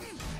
Hmm.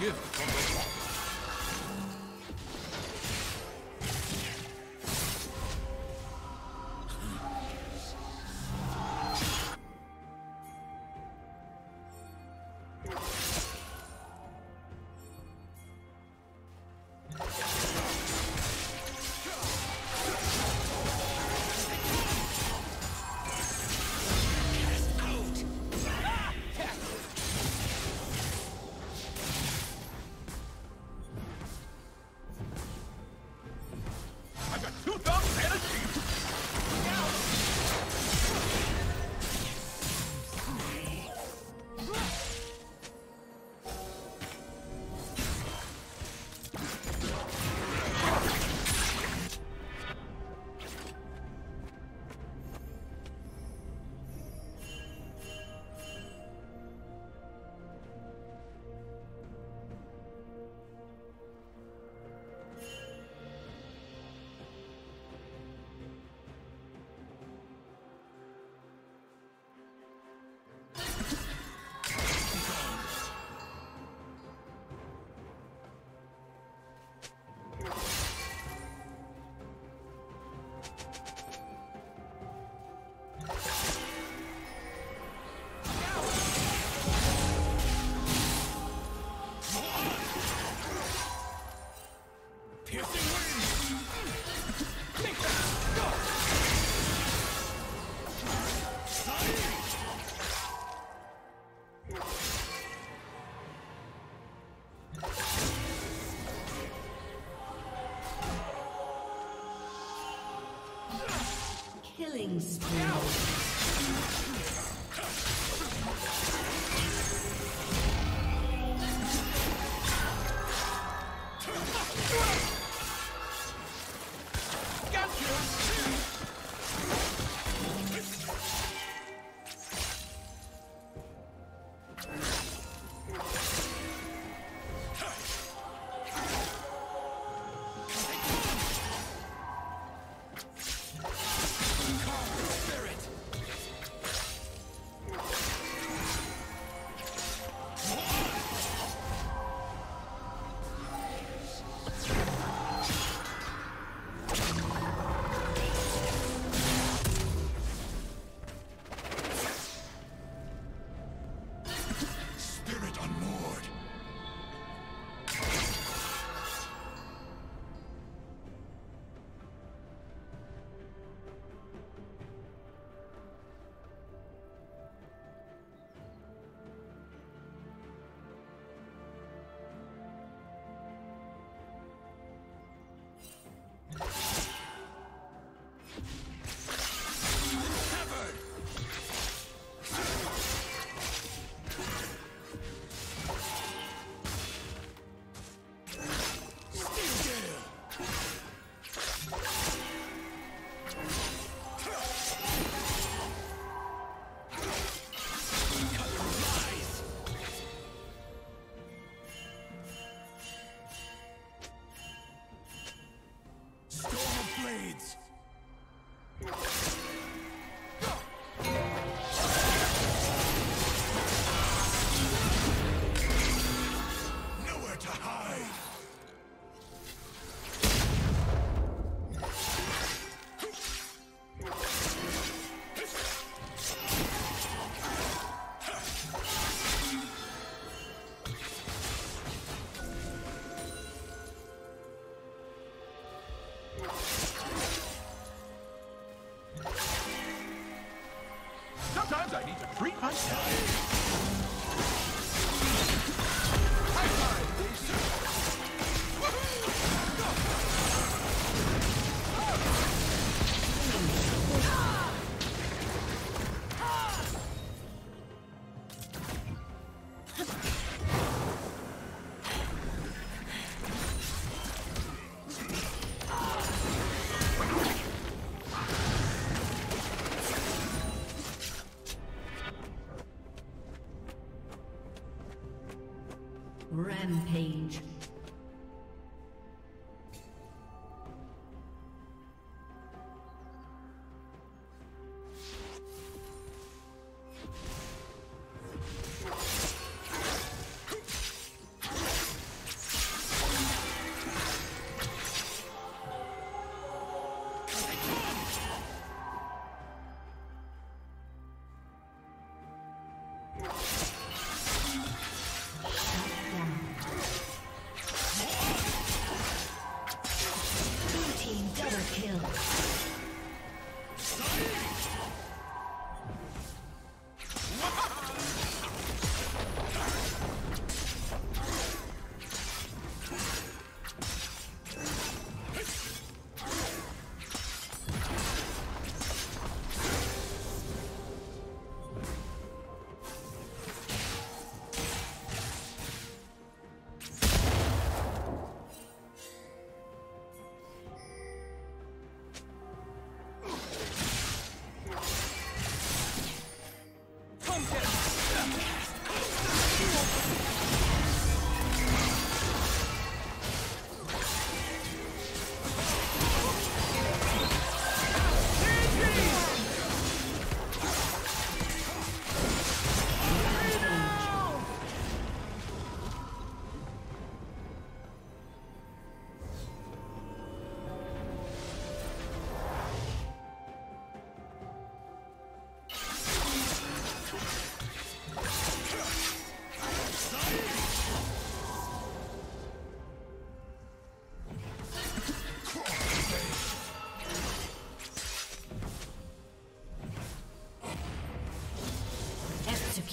A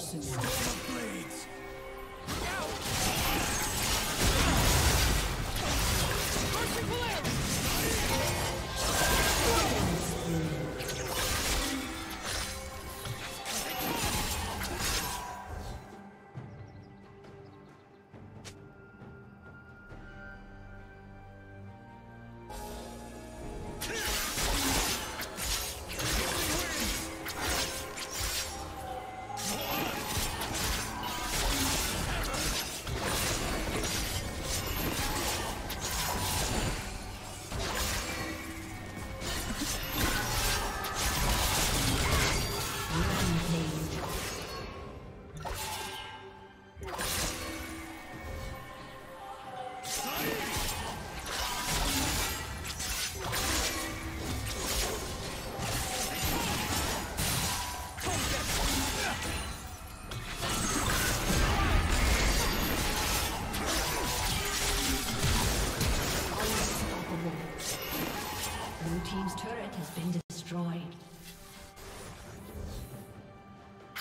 Soon.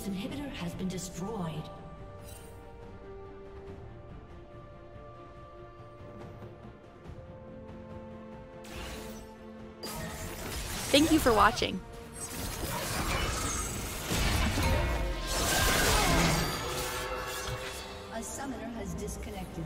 Team's inhibitor has been destroyed. Thank you for watching. A summoner has disconnected. A summoner has disconnected.